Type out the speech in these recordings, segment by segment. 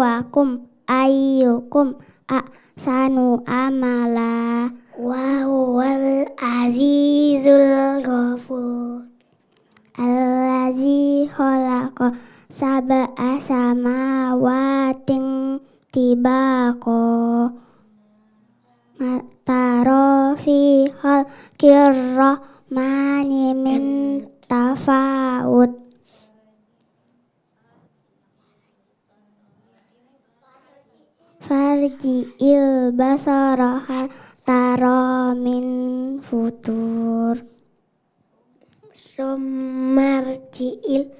liyabluwakum ayyukum ahsanu amala. Wa huwal azizul ghafur. Allazi khalaqa sab'a samawatin tibaqa Mataro fi khalqir rahmani min tafawut Farji'il basara hal tara min futur. Sumarji'il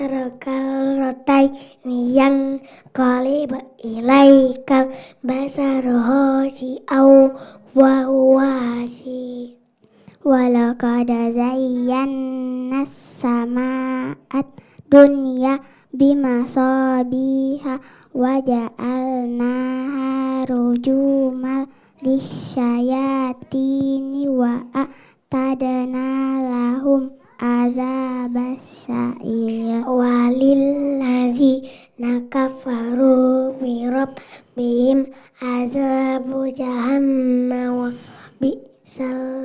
Rakal rotai yang qalib ilaikal basar hosi au wa wasi walaqad zayyana samaat dunya bima sabiha wa ja'alnaha rujumal lisyayatini wa a'tadna lahum azabas sa'ir walillazi nakafaru fi rabbihim azabu jahannam wa bi'sal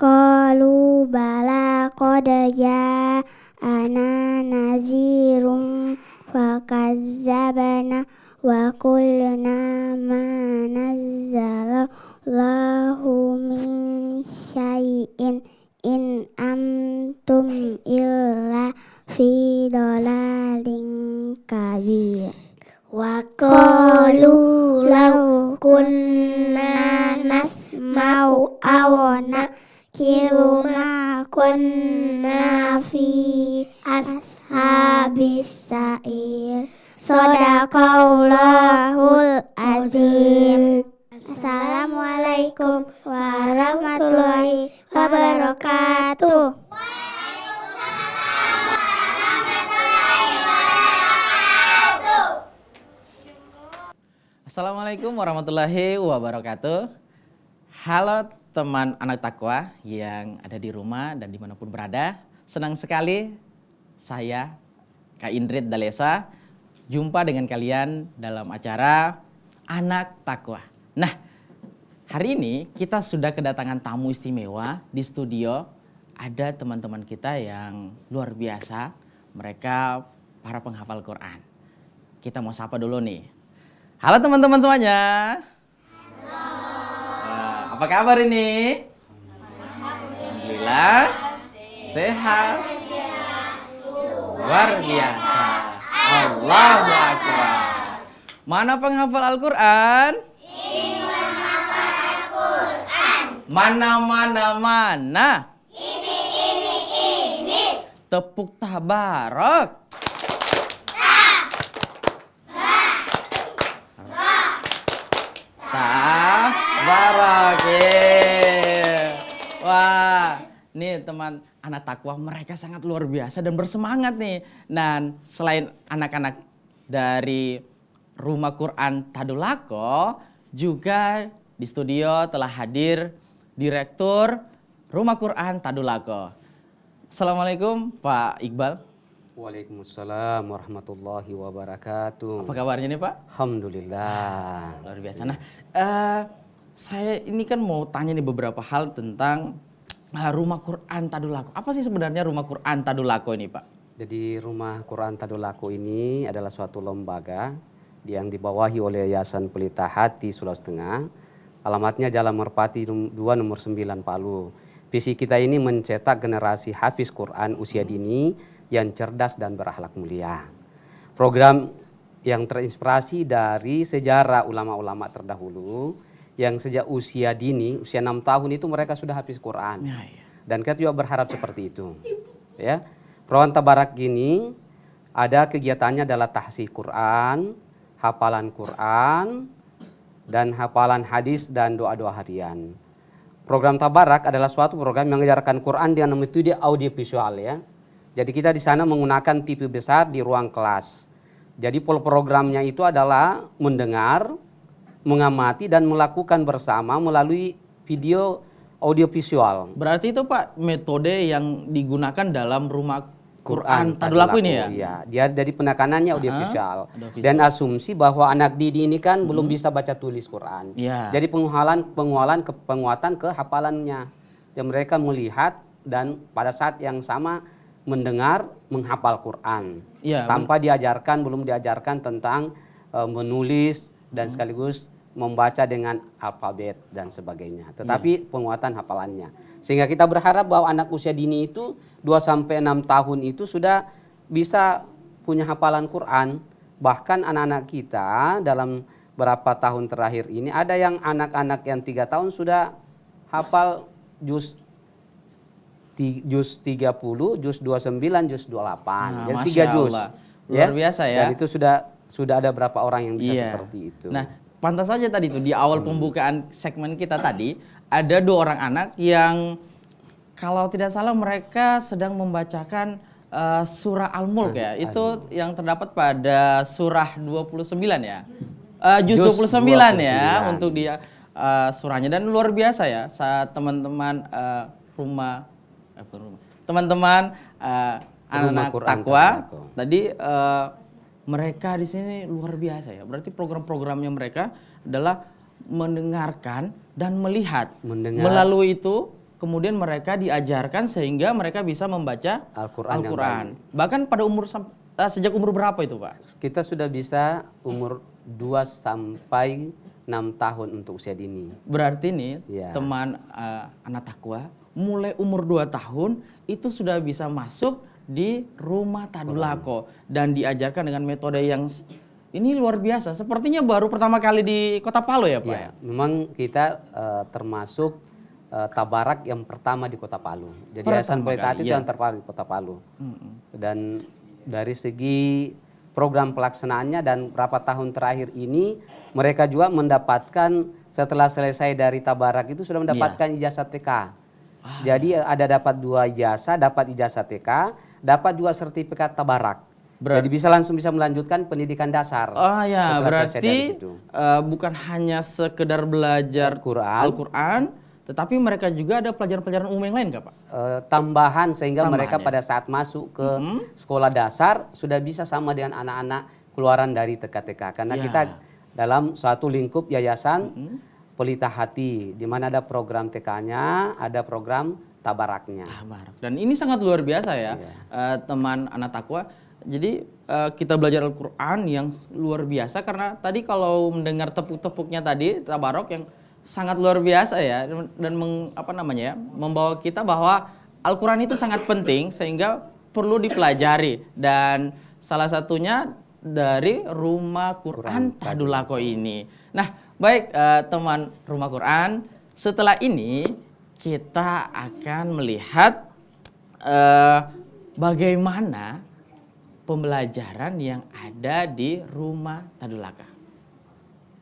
Qalu bala qad ja'ana nazirun fakazzabna wa qulna ma nazzala Allahu min syai'in in antum illa fi dalalin kabir wa qalu law kunna nasma'u aw nakiru ma kunna fi ashabis sa'ir sadaqallahul azim Assalamualaikum warahmatullahi wabarakatuh. Assalamualaikum warahmatullahi wabarakatuh. Halo teman anak takwa yang ada di rumah dan di mana pun berada. Senang sekali saya, Kak Indrit Dalesa, jumpa dengan kalian dalam acara Anak Takwa. Nah, hari ini kita sudah kedatangan tamu istimewa di studio. Ada teman-teman kita yang luar biasa. Mereka para penghafal Quran. Kita mau sapa dulu nih. Halo teman-teman semuanya. Apa kabar ini? Alhamdulillah. Sehat. Luar biasa. Allahu Akbar. Mana penghafal Al-Quran? Mana mana mana? Ini ini ini. Tepuk tabarok. Tabarok. Yeay. Wah, nih teman anak takwa mereka sangat luar biasa dan bersemangat nih. Dan selain anak-anak dari Rumah Quran Tadulako juga Di studio telah hadir Direktur Rumah Quran Tadulako. Assalamualaikum Pak Iqbal. Waalaikumsalam warahmatullahi wabarakatuh. Apa kabarnya nih Pak? Alhamdulillah. Luar biasa. Nah, eh, saya ini kan mau tanya nih beberapa hal tentang eh, Rumah Quran Tadulako. Apa sih sebenarnya Rumah Quran Tadulako ini Pak? Jadi Rumah Quran Tadulako ini adalah suatu lembaga yang dibawahi oleh Yayasan Pelita Hati Sulawesi Tengah. Alamatnya Jalan Merpati 2 nomor 9 Palu. Visi kita ini mencetak generasi hafiz Quran usia dini yang cerdas dan berakhlak mulia. Program yang terinspirasi dari sejarah ulama-ulama terdahulu yang sejak usia dini, usia 6 tahun itu mereka sudah hafiz Quran. Ya, ya. Dan kita juga berharap seperti itu. Ya. Program Tabarak gini ada kegiatannya adalah tahsi Quran, hafalan Quran, dan hafalan hadis dan doa-doa harian. Program Tabarak adalah suatu program yang mengajarkan Quran dengan metode audio visual ya. Jadi kita di sana menggunakan TV besar di ruang kelas. Jadi pola programnya itu adalah mendengar, mengamati dan melakukan bersama melalui video audio visual. Berarti itu Pak metode yang digunakan dalam Rumah Quran Tadulako ini ya? Iya, dia dari penekanannya audio Aha, visual. audio visual. Dan asumsi bahwa anak didi ini kan belum bisa baca tulis Quran. Iya. Jadi pengualan pengualan ke penguatan ke hafalannya. Yang mereka melihat dan pada saat yang sama mendengar menghafal Quran. Iya, Tanpa diajarkan belum diajarkan tentang eh, menulis dan Hmm. sekaligus membaca dengan alfabet dan sebagainya. Tetapi Iya. penguatan hafalannya. Sehingga kita berharap bahwa anak usia dini itu 2 sampai 6 tahun itu sudah bisa punya hafalan Quran. Bahkan anak-anak kita dalam beberapa tahun terakhir ini ada yang anak-anak yang tiga tahun sudah hafal juz juz 30, juz 29, juz 28. Nah, Jadi tiga juz. Allah. Luar biasa ya. Dan itu sudah sudah ada berapa orang yang bisa Iya. seperti itu. Nah, pantas saja tadi tuh di awal pembukaan segmen kita tadi ada dua orang anak yang kalau tidak salah mereka sedang membacakan eh, surah Al-Mulk ya. Itu yang terdapat pada surah 29 ya. Eh, juz Juz 29, ya 29. untuk dia eh, surahnya dan luar biasa ya saat teman-teman eh, rumah eh. Teman-teman eh, anak-anak takwa tadi eh, mereka di sini luar biasa ya. Berarti program-programnya mereka adalah mendengarkan dan melihat. Mendengar. Melalui itu kemudian mereka diajarkan sehingga mereka bisa membaca Al-Quran Al-Quran. Bahkan pada umur eh, sejak umur berapa itu, Pak? Kita sudah bisa umur 2 sampai 6 tahun untuk usia dini. Berarti nih Iya. teman eh, anak takwa mulai umur 2 tahun itu sudah bisa masuk di rumah Tadulako dan diajarkan dengan metode yang ini luar biasa. Sepertinya baru pertama kali di Kota Palu ya, Pak ya? Ya, memang kita eh, termasuk eh, tabarak yang pertama di Kota Palu. Jadi Pertama Yayasan Pelita kali, Hati itu iya. yang terpalu di Kota Palu. Mm-mm. Dan dari segi program pelaksanaannya dan berapa tahun terakhir ini mereka juga mendapatkan setelah selesai dari tabarak itu sudah mendapatkan ijazah TK. Jadi eh, ada dapat dua ijazah, dapat ijazah TK, dapat juga sertifikat tabarak. Berat- Jadi bisa langsung bisa melanjutkan pendidikan dasar. Oh ya, berarti eh, bukan hanya sekedar belajar Al-Quran. Al-Quran, tetapi mereka juga ada pelajaran-pelajaran umum yang lain, nggak Pak? eh, tambahan sehingga Tambahan, mereka ya. pada saat masuk ke Mhm. sekolah dasar sudah bisa sama dengan anak-anak keluaran dari TK-TK karena Ya. kita dalam suatu lingkup yayasan Mhm. Pelita Hati di mana ada program TK-nya, ada program tabaraknya. Tabarak. Dan ini sangat luar biasa ya, Iya. eh, teman anak takwa. Jadi eh, kita belajar Al-Quran yang luar biasa karena tadi kalau mendengar tepuk-tepuknya tadi tabarok yang sangat luar biasa ya dan- meng- apa namanya ya, membawa kita bahwa Al-Quran itu sangat penting sehingga perlu dipelajari dan salah satunya dari rumah Quran Tadulako ini. Nah, baik eh, teman rumah Quran, setelah ini kita akan melihat eh, bagaimana pembelajaran yang ada di rumah Tadulaka.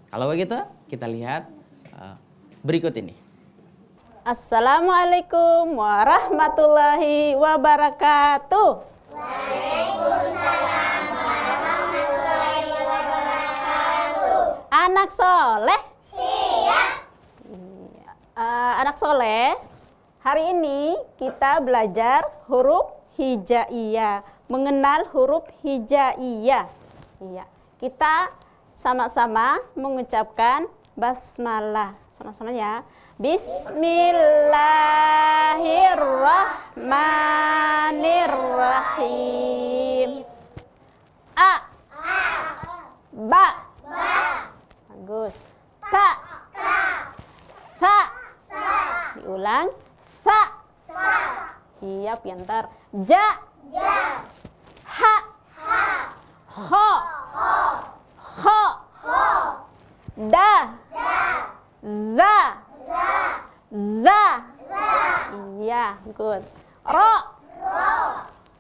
Kalau begitu, kita lihat eh, berikut ini. Assalamualaikum warahmatullahi wabarakatuh. Anak soleh. Eh, anak soleh, hari ini kita belajar huruf hijaiyah, mengenal huruf hijaiyah. Iya, kita sama-sama mengucapkan basmalah. Sama-sama ya. Bismillahirrahmanirrahim. A. Ba. Bagus. Ta. Sa. Diulang. Sa. Iya, pintar. Ja. Ha. Ho. Ho. Da. Za. Za. Iya, good. Ro.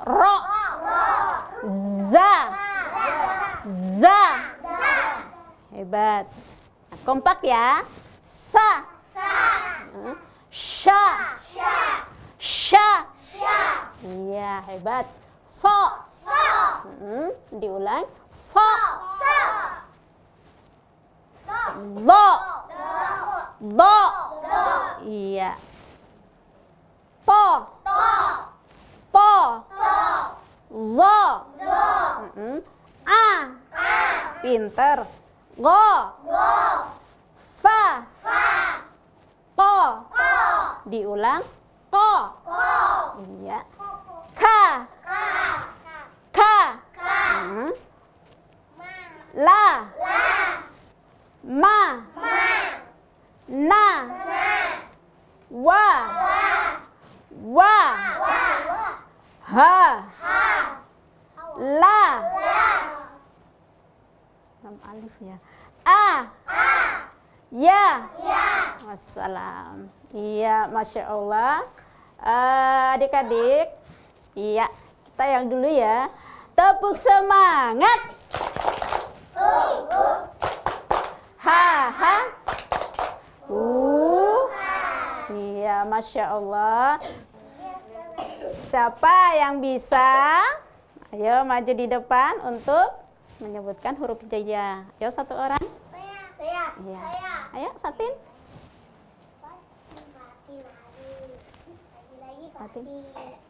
Ro. Za. Za. Hebat. Nah, kompak ya. Sa. Hmm. Sha. Sha. Iya, hebat. So. Hmm, Diulang. So. Do. Do. Iya. To. To. Zo. Mm-mm. A. Pinter. Go. Fa. To. Diulang. Ko. Iya. Ka. Ka. La. Ma. Na. Wa. Wa. Ha. La. Alif ya. A. Ya. Wassalam. Iya, masya Allah. Eh, Adik-adik, iya kita yang dulu ya. Tepuk semangat. Ha ha. Uh. Iya, masya Allah. Siapa yang bisa? Ayo maju di depan untuk menyebutkan huruf hijaiyah. Ayo satu orang. Saya. Iya. Ayo Satin. Fatin.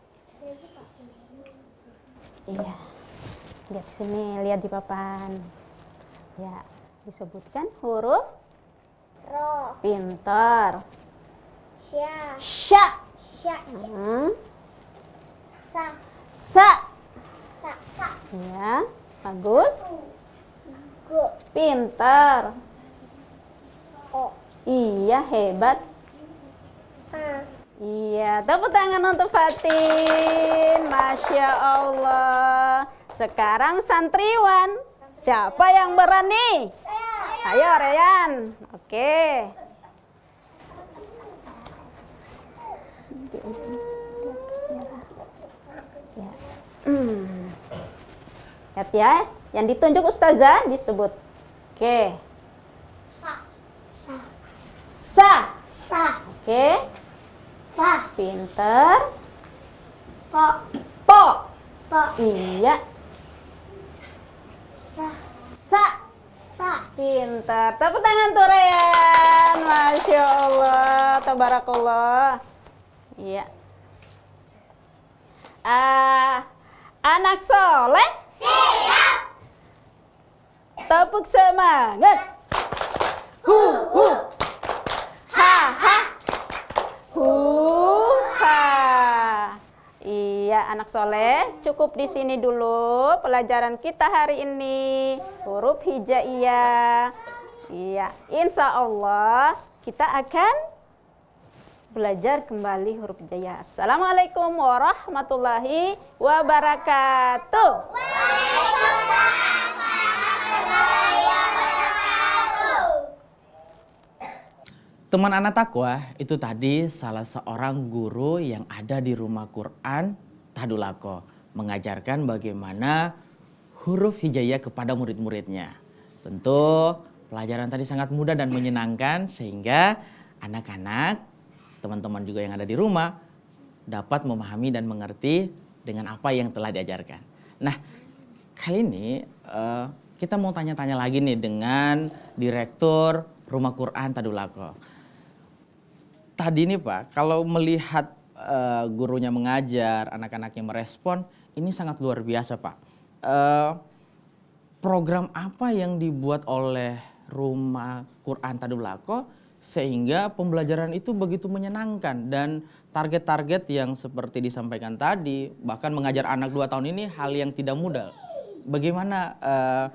Iya. Lihat sini, lihat di papan. Ya, disebutkan huruf Ro. pintar. Sya. Sya. Sya. Hmm. Sa. Sa. Sa. Sa. Ya, bagus. Go. Pintar. O. Iya, hebat. A. Iya, tepuk tangan untuk Fatin. Masya Allah. Sekarang santriwan. Siapa yang berani? Ayo, Reyan. Oke. Hmm. Lihat ya, yang ditunjuk Ustazah disebut. Oke. Sa. Sa. Sa. Sa. Oke. Fa. Pinter. Po. Po. Po. Iya. Sa. Sa. Sa. Pinter. Tepuk tangan tuh. Masya Allah. Tabarakallah. Iya. Ah, anak soleh. Siap. Tepuk semangat. Hu, hu. Ha, ha. Hu, Iya, anak soleh, cukup di sini dulu pelajaran kita hari ini. Huruf hijaiyah. Iya, insya Allah kita akan belajar kembali huruf hijaiyah. Assalamualaikum warahmatullahi wabarakatuh. Teman anak takwa itu tadi salah seorang guru yang ada di rumah Quran Tadulako mengajarkan bagaimana huruf hijaiyah kepada murid-muridnya. Tentu pelajaran tadi sangat mudah dan menyenangkan sehingga anak-anak, teman-teman juga yang ada di rumah dapat memahami dan mengerti dengan apa yang telah diajarkan. Nah, kali ini eh, kita mau tanya-tanya lagi nih dengan Direktur Rumah Quran Tadulako. tadi nih Pak, kalau melihat eh, gurunya mengajar, anak-anaknya merespon, ini sangat luar biasa Pak. Eh, program apa yang dibuat oleh Rumah Quran Tadulako sehingga pembelajaran itu begitu menyenangkan dan target-target yang seperti disampaikan tadi, bahkan mengajar anak dua tahun ini hal yang tidak mudah. Bagaimana eh,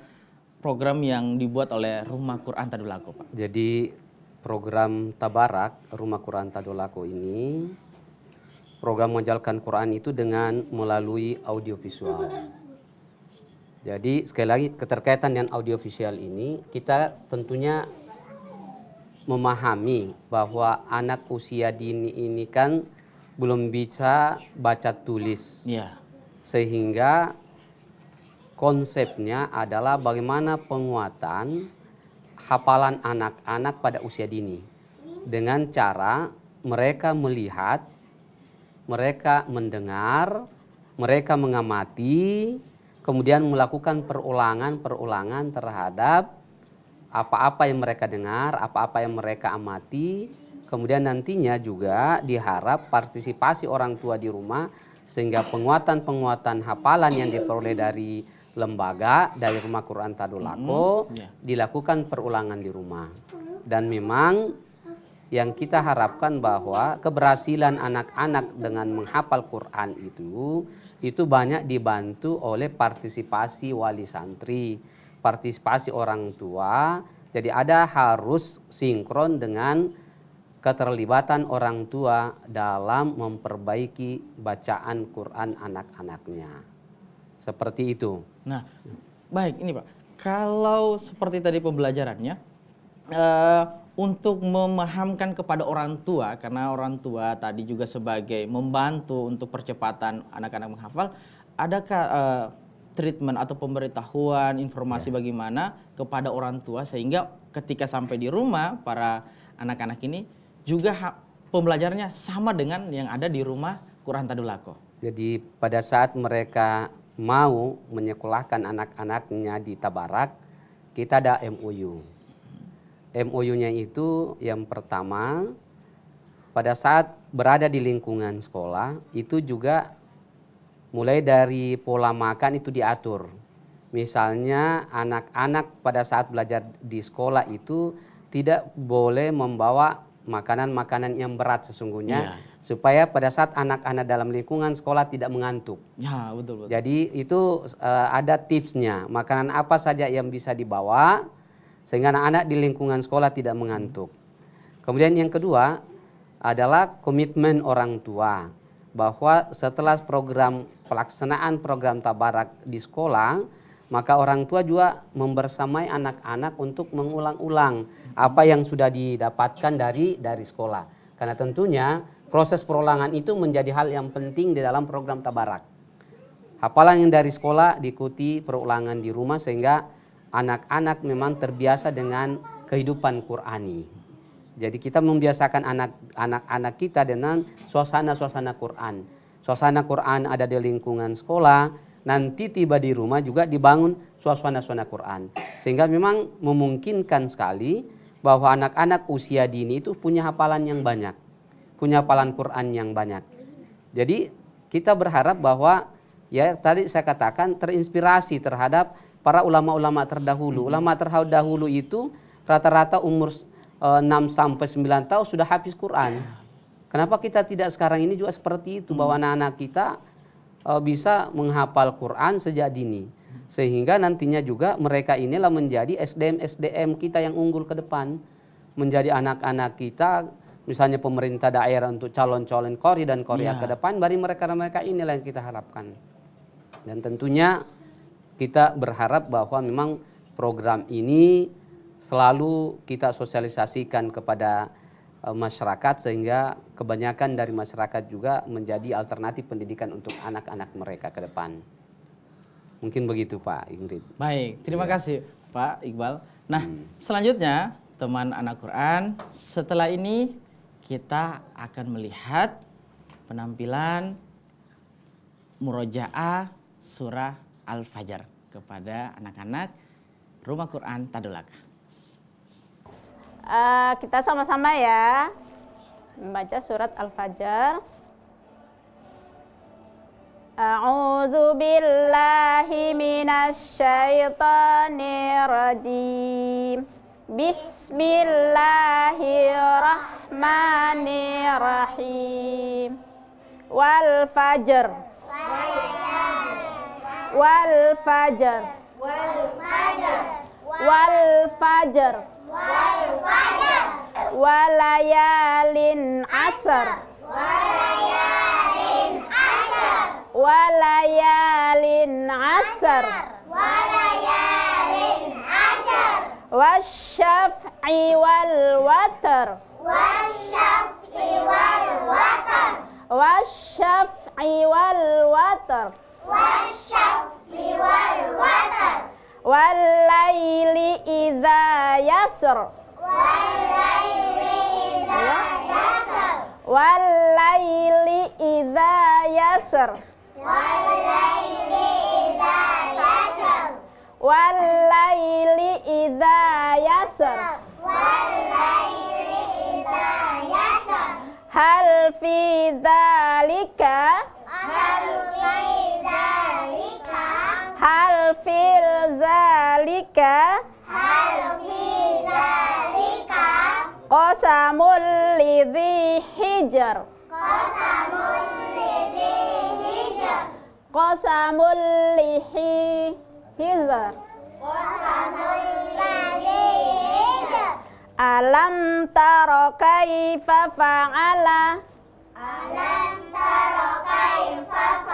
program yang dibuat oleh Rumah Quran Tadulako Pak? Jadi program Tabarak Rumah Quran Tadulako ini program menjalankan Quran itu dengan melalui audiovisual. Jadi sekali lagi keterkaitan dengan audiovisual ini kita tentunya memahami bahwa anak usia dini ini kan belum bisa baca tulis Iya. sehingga konsepnya adalah bagaimana penguatan hafalan anak-anak pada usia dini dengan cara mereka melihat, mereka mendengar, mereka mengamati, kemudian melakukan perulangan-perulangan terhadap apa-apa yang mereka dengar, apa-apa yang mereka amati, kemudian nantinya juga diharap partisipasi orang tua di rumah sehingga penguatan-penguatan hafalan yang diperoleh dari lembaga dari Rumah Quran Tadulako ya. dilakukan perulangan di rumah. Dan memang yang kita harapkan bahwa keberhasilan anak-anak dengan menghafal Quran itu itu banyak dibantu oleh partisipasi wali santri, partisipasi orang tua. Jadi ada harus sinkron dengan keterlibatan orang tua dalam memperbaiki bacaan Quran anak-anaknya. Seperti itu. Nah, baik ini Pak. Kalau seperti tadi pembelajarannya, eh, untuk memahamkan kepada orang tua, karena orang tua tadi juga sebagai membantu untuk percepatan anak-anak menghafal, adakah eh, treatment atau pemberitahuan informasi bagaimana kepada orang tua sehingga ketika sampai di rumah para anak-anak ini juga pembelajarannya sama dengan yang ada di rumah Quran Tadulako. Jadi pada saat mereka mau menyekolahkan anak-anaknya di Tabarak, kita ada MOU. MOU-nya itu yang pertama pada saat berada di lingkungan sekolah itu juga mulai dari pola makan itu diatur. Misalnya anak-anak pada saat belajar di sekolah itu tidak boleh membawa makanan-makanan yang berat sesungguhnya Iya. supaya pada saat anak-anak dalam lingkungan sekolah tidak mengantuk. Ya, betul betul. Jadi itu eh, ada tipsnya, makanan apa saja yang bisa dibawa sehingga anak-anak di lingkungan sekolah tidak mengantuk. Kemudian yang kedua adalah komitmen orang tua bahwa setelah program pelaksanaan program tabarak di sekolah, maka orang tua juga membersamai anak-anak untuk mengulang-ulang apa yang sudah didapatkan dari dari sekolah. Karena tentunya proses perulangan itu menjadi hal yang penting di dalam program tabarak. Hafalan yang dari sekolah diikuti perulangan di rumah sehingga anak-anak memang terbiasa dengan kehidupan Qurani. Jadi kita membiasakan anak-anak kita dengan suasana-suasana Quran. Suasana Quran ada di lingkungan sekolah, nanti tiba di rumah juga dibangun suasana-suasana Quran. Sehingga memang memungkinkan sekali bahwa anak-anak usia dini itu punya hafalan yang banyak. Punya hafalan Quran yang banyak. Jadi kita berharap bahwa ya tadi saya katakan terinspirasi terhadap para ulama-ulama terdahulu. Ulama terdahulu itu rata-rata umur eh, 6 sampai 9 tahun sudah habis Quran. Kenapa kita tidak sekarang ini juga seperti itu bahwa anak-anak kita eh, bisa menghafal Quran sejak dini. Sehingga nantinya juga mereka inilah menjadi SDM-SDM kita yang unggul ke depan. Menjadi anak-anak kita misalnya pemerintah daerah untuk calon-calon Kori dan Korea Ya. ke depan bagi mereka-mereka inilah yang kita harapkan. Dan tentunya kita berharap bahwa memang program ini selalu kita sosialisasikan kepada eh, masyarakat sehingga kebanyakan dari masyarakat juga menjadi alternatif pendidikan untuk anak-anak mereka ke depan. Mungkin begitu Pak Ingrid. Baik, terima Iya. kasih Pak Iqbal. Nah, Hmm. selanjutnya teman anak Quran, setelah ini kita akan melihat penampilan murojaah surah Al-Fajr kepada anak-anak Rumah Quran Tadulaka. Eh, kita sama-sama ya. membaca surat Al-Fajr. A'udzu billahi minasyaitonir والفجر. والفجر. والفجر والفجر وليال عسر وليال عسر وليال عسر وليال عسر والشفع والوتر والشفع والوتر. والشفع والوتر. Walaili idza yasr. Walaili idza yasr. Walaili idza yasr. Hal fi dzalika Hal fil zalika? Qasamul lidhi hijr. Qasamul lihi hijr. Alam taro kaifa fa'ala? Alam taro kaifa fa'ala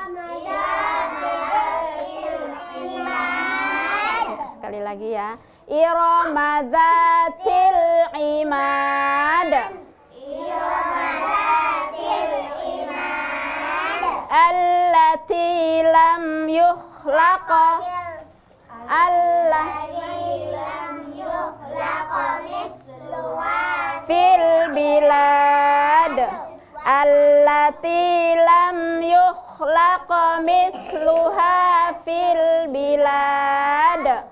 Sekali lagi ya. Irama dhatil imad. Allati lam yukhlaqa. Allah fil bilad. Allati lam yukhlaqa mithluha fil bilad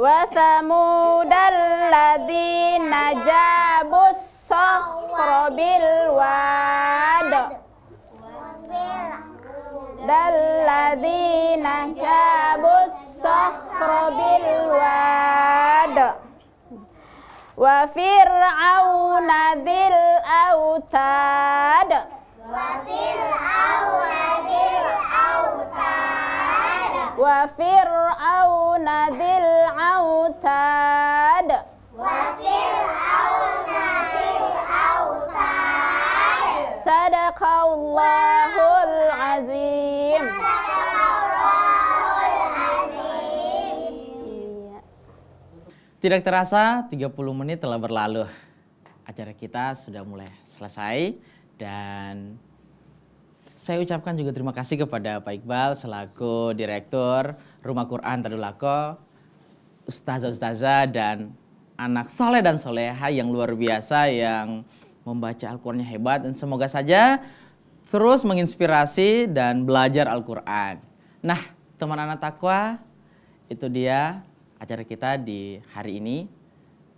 wa thamudal ladzina jabus sakhra bil wad. Dalladzina jabus sakhra bil wad. Wa fir'auna dzil autad wa fir'auna dzil autad sadaqallahul azim Iya. Tidak terasa 30 menit telah berlalu. Acara kita sudah mulai selesai dan saya ucapkan juga terima kasih kepada Pak Iqbal selaku Direktur Rumah Quran Tadulako, Ustazah-Ustazah dan anak soleh dan soleha yang luar biasa yang membaca Al-Qurannya hebat dan semoga saja terus menginspirasi dan belajar Al-Quran. Nah, teman anak takwa, itu dia acara kita di hari ini.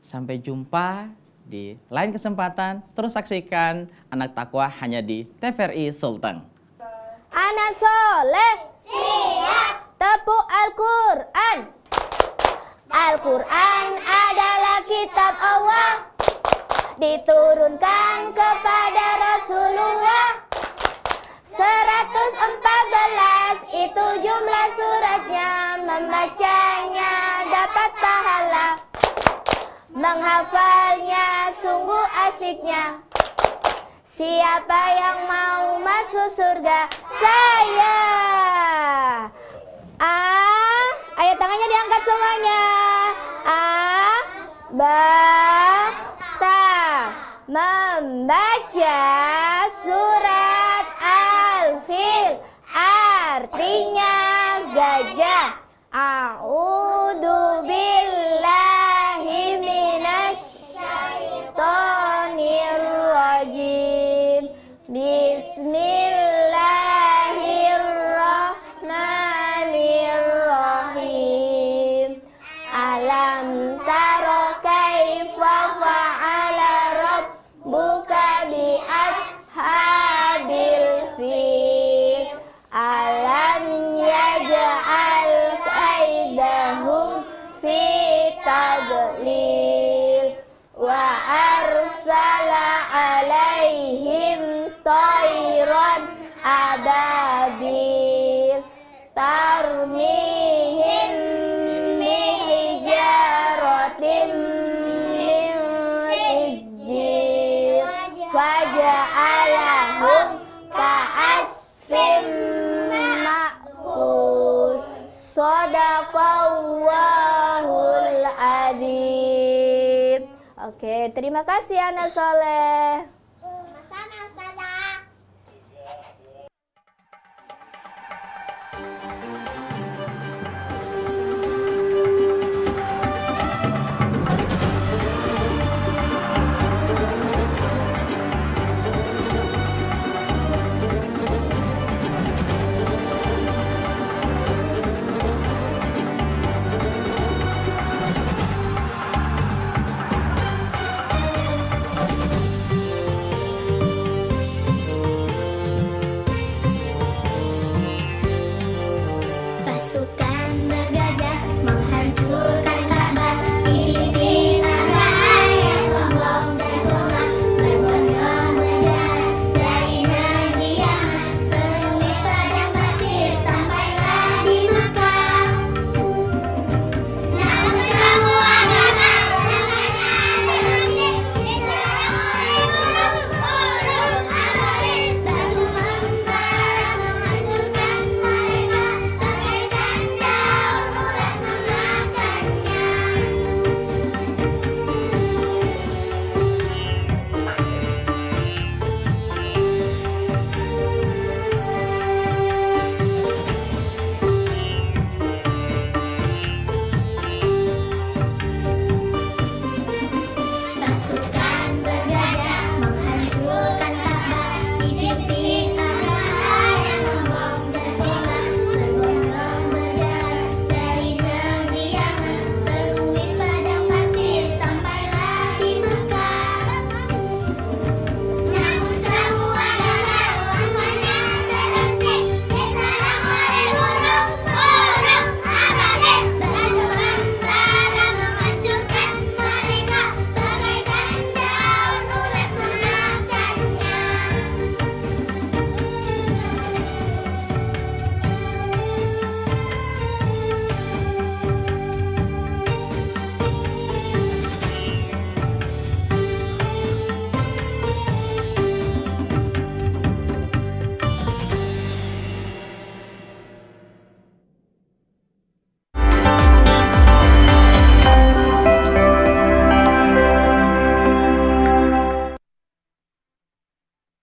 Sampai jumpa di lain kesempatan. Terus saksikan anak takwa hanya di TVRI Sultan. Anak soleh siap tepuk Al-Quran. Al-Quran adalah kitab Allah diturunkan kepada Rasulullah. 114 itu jumlah suratnya, membacanya dapat pahala. Menghafalnya sungguh asiknya. Siapa yang mau masuk surga? Saya. Ayo tangannya diangkat semuanya. A ba ta membaca surat Al-Fil artinya gajah. A'udzu billahi Oke, terima kasih Anak Soleh.